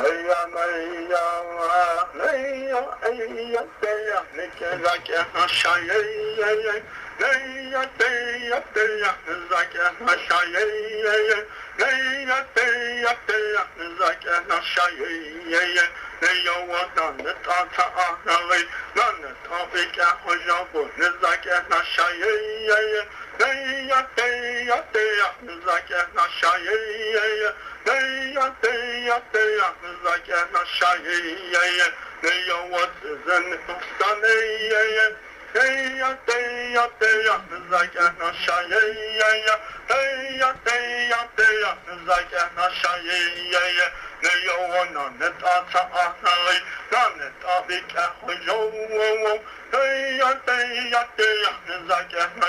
Heya meya leya eya teya Nike haşaye ye ye Leya teya teya Zake haşaye ye ye Leya teya teya Zake haşaye ye ye Leya wata ne ta ta ahali Nane tafike hoca bu Ne zake haşaye ye ye Leya teya teya Zake haşaye ye ye Leya teya teya Zake haşaye ye ye Leya wata zene Stane ye ye Hey ya hey ya hey ya na shaye ya ya hey ya hey ya hey ya na shaye ya ya ne yo wana ne ta ta a hai na ne ta bi ka ho yo wo wo hey ya hey ya hey ya zaka na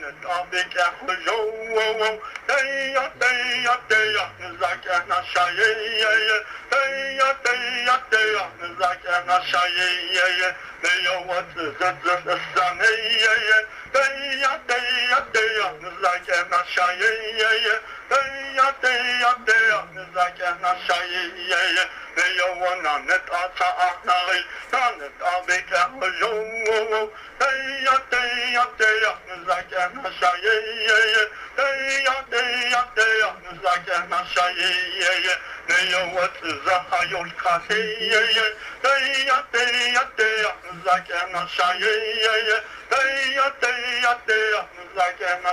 na shaye ya ya ne yo what ze ya te she ya ya hey ya hey ya hey ya zaka na shaye ya ya hey ya hey ya hey ya zaka na shaye ya ya ne yo wana ne ta ta a hai na ne ta bi ka ho yo wo wo hey ya hey ya hey ya zaka na shaye ya ya hey ya hey ya hey ya zaka na shaye ya ya ne yo what ze ze sa ne ya ya hey ya hey ya hey ya zaka na shaye ya ya hey ya hey ya hey ya zaka na shaye ya ya ne wana ne ta ta a hai na zaka na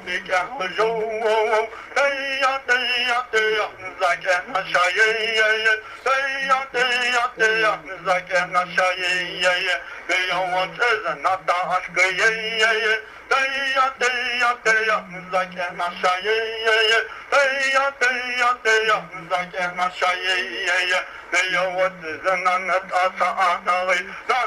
shaye ya ya hey ya hey ya hey ya zaka na shaye ya ya ne yo wana ne ta ta a hai na ne ta bi ka ho yo wo wo hey ya hey ya hey ya zaka na shaye ya ya hey ya hey ya hey ya zaka na shaye ya ya ne yo what za ka ha chi ya ki ya ya hey ya hey ya hey ya zaka na shaye ya ya hey ya hey ya hey ya zaka na shaye ya ya ne yo wana ne ta ta a hai na ne ta bi ka ho yo wo wo hey ya hey ya hey ya zaka na shaye ya ya hey ya hey ya hey ya zaka na shaye ya ya ne yo what za na ta aşkı ya ya ya hey ya hey ya hey ya zaka na shaye ya ya hey ya hey ya hey ya zaka na shaye ya ya ne yo what za na na ta ta a hai na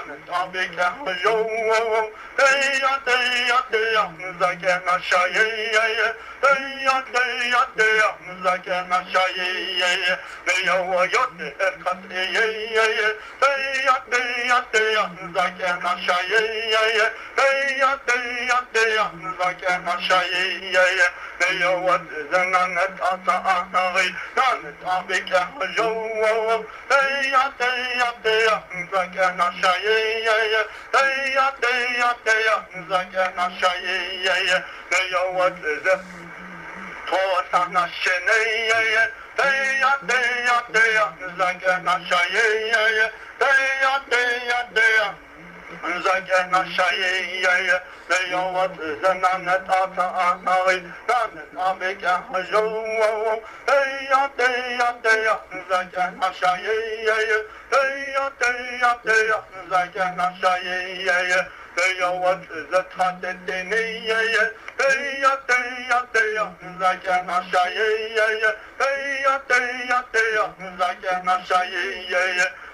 ne ta bi ka ho yo wo wo. Hey ya hey ya hey ya mm, zaka na shaye ya ya hey ya hey ya hey ya mm, zaka na shaye ya ya ne yo wo yo te er kat ya ya ya hey ya hey ya hey ya zaka na shaye ya ya hey ya hey ya hey ya zaka na shaye ya ya ne yo what za na na ta ta a hai na ne ta bi ka ho yo wo wo hey ya hey ya hey ya zaka na shaye ya ya hey ya hey ya hey ya zaka